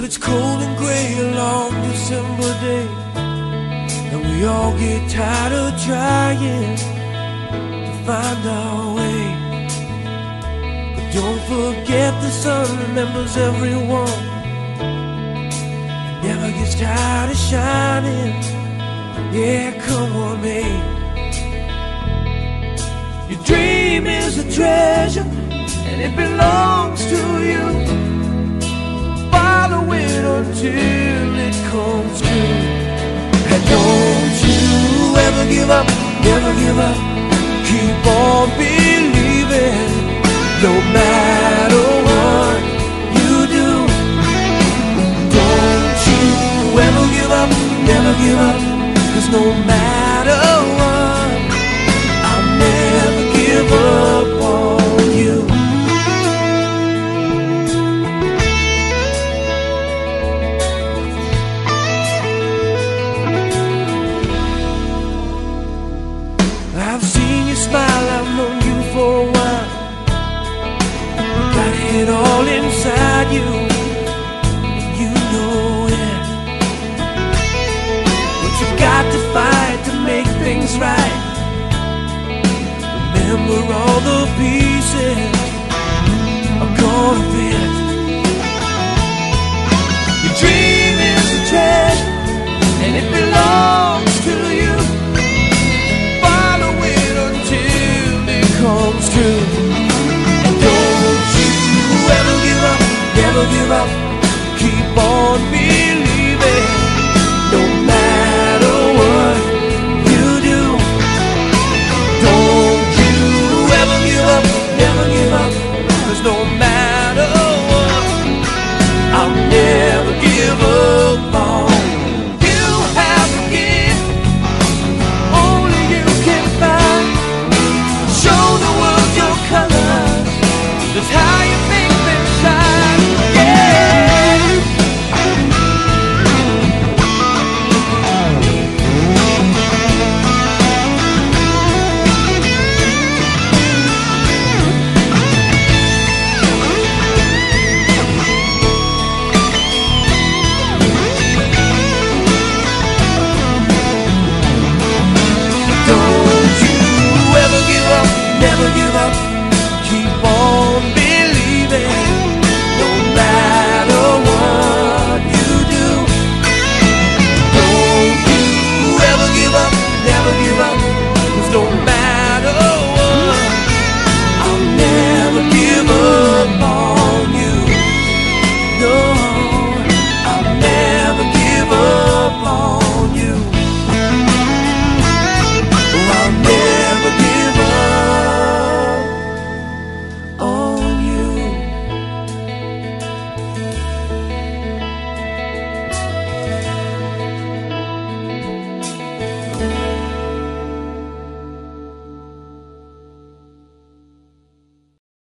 it's cold and gray a long December day, and we all get tired of trying to find our way. But don't forget the sun remembers everyone, never gets tired of shining. Yeah, come on, mate. Your dream is a treasure, and it belongs to you. Until it comes true. And don't you ever give up, never give up. Keep on believing, no matter you, you know it. But you got to fight to make things right. Remember all the pieces are gonna fit. keep on being.